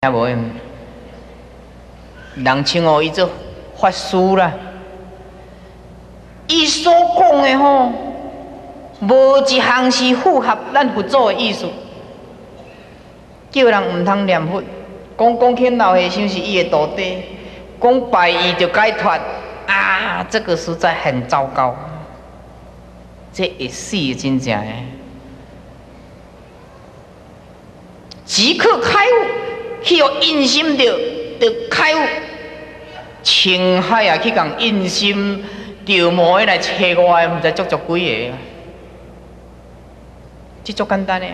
听无？人称哦伊做法师啦。伊所讲的吼，无一项是符合咱佛祖的意思，叫人毋通念佛。讲讲起老和尚是伊的徒弟，讲拜伊就解脱啊！这个实在很糟糕，这一世真正的，即刻开悟，去互印心着着开悟。青海啊，去共印心着魔来找我，毋知足足几个，即足简单的。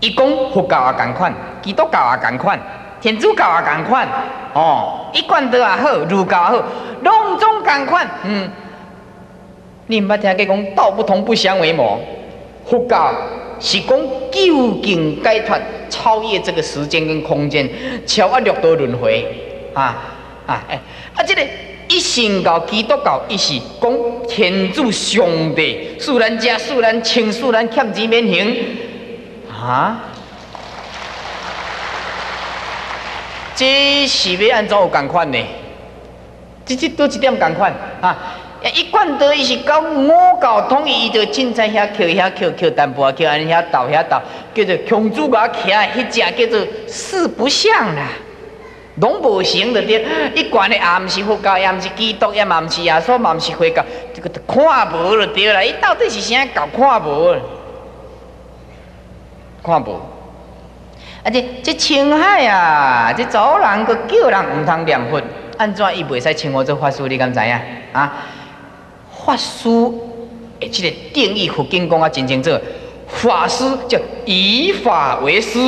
伊讲佛教也共款，基督教也共款，天主教也共款，哦，一贯道也好，儒教也好，拢总共款。嗯，你毋捌听过讲道不同不相为谋？佛教是讲究竟解脱，超越这个时间跟空间，超越六道轮回啊啊！哎，啊，这个一信教、基督教，伊是讲天主上帝，恕咱家、恕咱清、恕咱欠钱免刑。啊！这是要安怎有共款呢？这这多一点共款啊！一贯道伊是讲五教统一，伊就凊彩遐扣遐扣扣淡薄扣安尼遐倒遐倒，叫做孔子甲徛迄只叫做四不像啦，拢无成的对。一贯的也毋是佛教，也毋是基督，也嘛毋是耶稣，嘛毋是佛教，这个看无就对啦。伊到底是啥教看无？看无，啊！这这青海啊，这祖人佫叫人毋通念佛，安怎伊袂使请我做法师？你敢知影？啊？法师，诶，这个定义佛经讲啊真清楚，法师叫以法为师，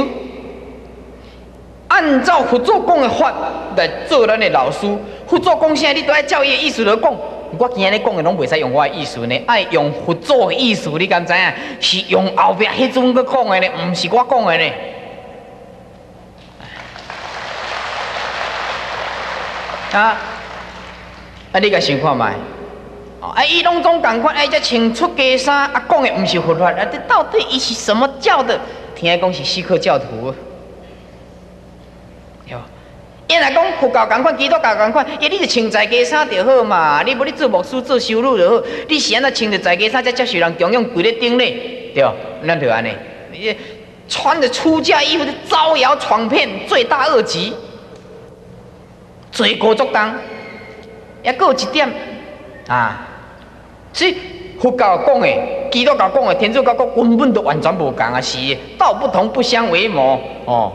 按照佛祖讲的法来做咱的老师。佛祖讲啥，你都爱照伊的意思来讲。我今日讲的拢袂使用我的意思呢，爱用佛祖的意思，你敢知影？是用后壁迄种去讲的呢，毋是我讲的呢。啊，啊，你甲想看啊，伊拢总共款，哎，才穿出家衫，啊，讲的毋是佛法，啊，这到底伊是什么教的？听讲是锡克教徒。伊若讲佛教共款，基督教共款，伊你就穿在家衫就好嘛。你无你做牧师做修女就好。你是安那穿着在家衫才接受人中央跪咧顶咧，对咱就安尼。你穿着出家衣服就招摇闯骗，罪大恶极，罪过足重。也有一点啊，所以佛教讲的、基督教讲的、天主教讲根本都完全无共啊，是道不同不相为谋哦。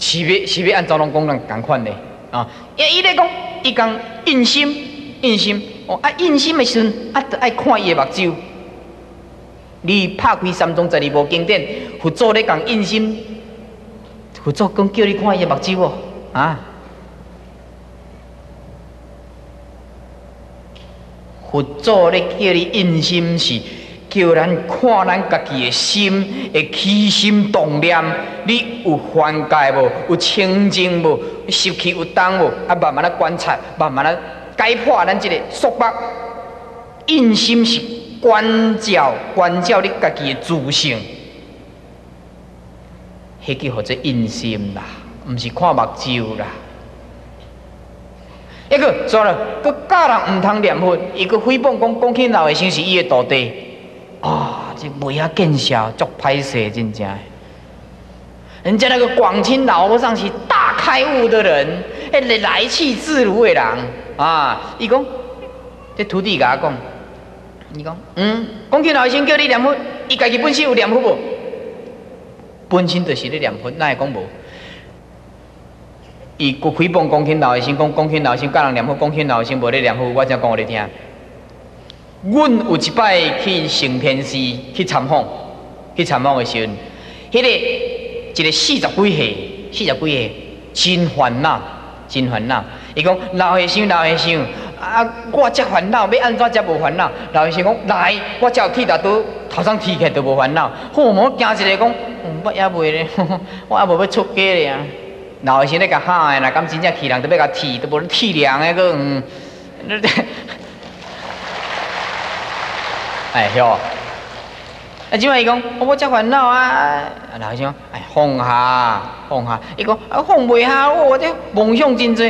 是别是别按照拢讲人共款的啊！因伊咧讲，伊讲印心印心哦，啊印心的时阵啊，得爱看伊的目睭。你拍开三宗十二部经典，佛祖咧讲印心，佛祖讲叫你看伊的目睭哦啊！佛祖咧叫你印心是。叫咱看咱家己的心会起心动念，你有缓解无？有清净无？习气有动无？啊，慢慢啊观察，慢慢啊解破咱这个束缚。印心是关照关照你家己的自性，迄叫或者印心啦，毋是看目睭啦。一个做了，佮教人毋通念佛，伊个诽谤讲讲起老的生是伊的徒弟。啊，这袂晓见笑，足歹势，真正。人家那个广清老和尚是大开悟的人，哎，来气自如的人啊。伊讲，这徒弟甲我讲，你讲，嗯，广清老和尚叫你念佛，伊家己本身有念佛无？本身就是咧念佛，哪会讲无？伊个诽谤广清老和尚，讲广清老和尚教人念佛，广清老和尚无咧念佛，我才讲互你听。阮有一摆去成天寺去参访，去参访的时阵，迄个一个四十几岁，四十几岁，真烦恼，真烦恼。伊讲老和尚，老和尚，啊，我遮烦恼，要安怎才无烦恼？老和尚讲来，我有剃头都头上剃起来都无烦恼。好，我惊一个讲，我也袂咧，我也无要出家咧啊。老和尚咧甲喊的，若敢真正气人，都要甲剃，都无咧剃凉的个，嗯。哎哟，啊，即卖伊讲，我遮烦恼啊，老师讲，哎，放下，放下。伊讲，啊，放袂下，我这梦想真多，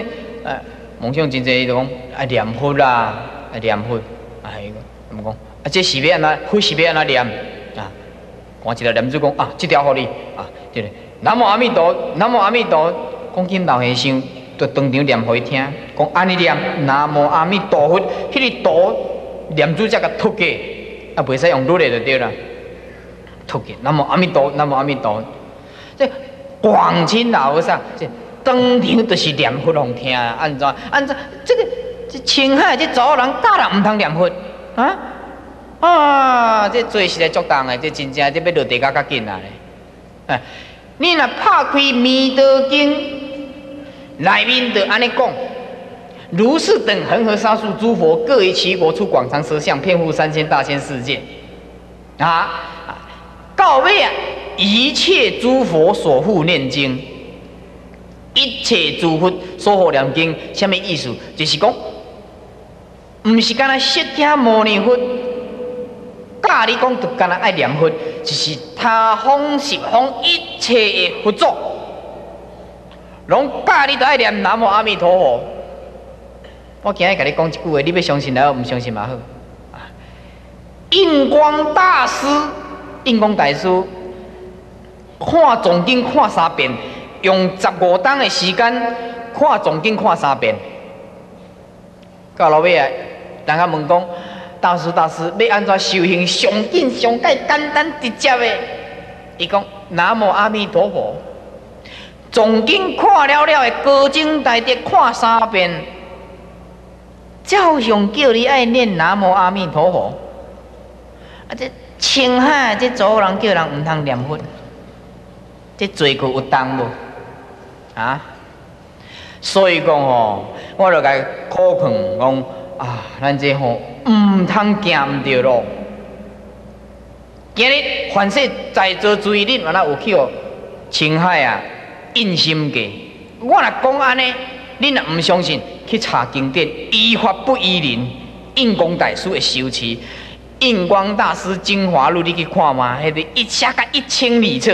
哎，梦想真多，伊就讲，啊，念佛啦，啊，念佛，啊，伊讲，咁讲，啊，这是要安怎，佛是要安怎念啊？我一个念珠讲，啊，这条互你，啊，对个，南无阿弥陀，南无阿弥陀，讲紧老和尚，就当场念互伊听，讲安尼念，南无阿弥陀佛，迄个陀念珠才甲突过，啊，袂使用努力就对啦。突起，南无阿弥陀，南无阿弥陀。这广清老和尚，这当场就是念佛互听，安怎？安怎？这个这青海这族人，教人唔通念佛啊？啊，这做实在足重的，这真正这要落地较较紧啊。你若拍开《弥陀经》，内面就安尼讲：如是等恒河沙数诸佛，各于其国出广长舌相，遍覆三千大千世界啊。到尾啊，一切诸佛所护念经，一切诸佛所护念经，什么意思？就是讲，唔是干那释迦牟尼佛教你讲，就干那爱念佛，就是他方十方一切的佛祖，拢教你都爱念南无阿弥陀佛。我今日甲你讲一句话，你要相信也好，唔相信嘛好。啊印光大师。印光大师看总经看三遍，用十五档的时间看总经看三遍。到老尾啊，人家问讲，大师大师要安怎修行上紧上简简单直接的？伊讲南无阿弥陀佛，总经看了了的高经大德看三遍，照样叫你爱念南无阿弥陀佛。啊这。青海这族人叫人毋通念佛，这罪过有重无？啊！所以讲吼，我著该苦劝讲啊，咱这吼毋通行毋着路。今日凡是在座诸位，恁若那有去哦青海啊印心计，我若讲安尼，恁若毋相信，去查经典，依法不依人，印光大师的修持。印光大师精华录，你去看嘛？迄个一写甲一清二楚。